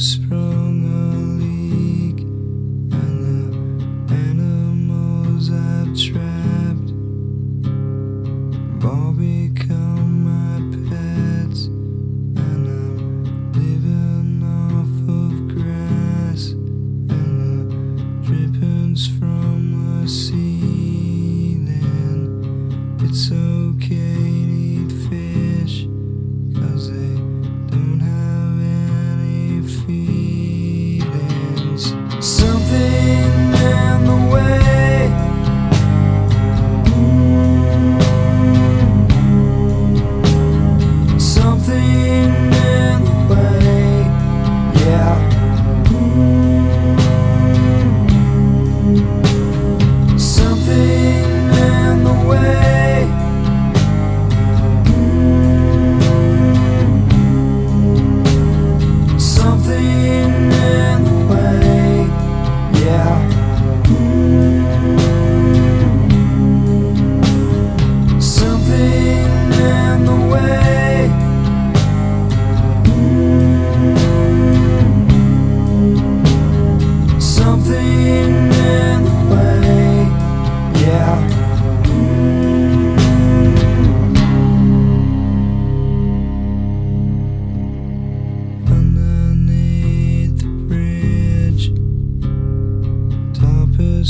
sprung a leak, and the animals I've trapped all become my pets, and I'm living off of grass and the drippings from.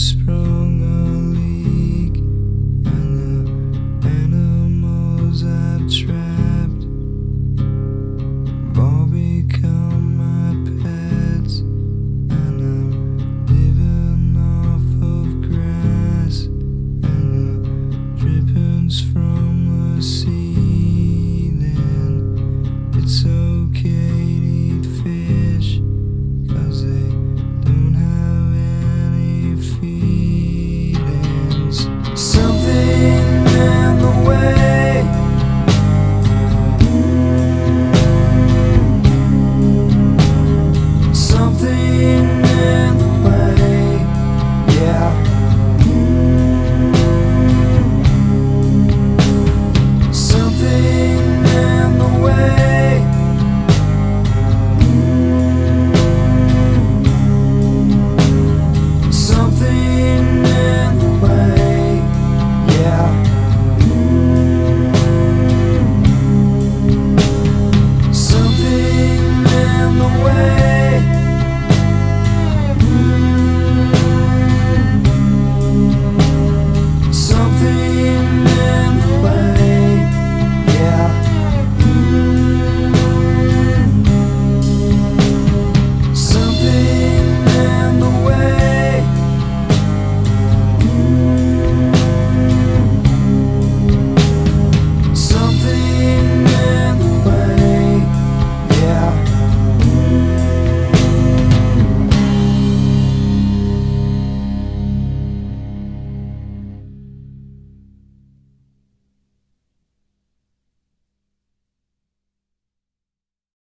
sprout.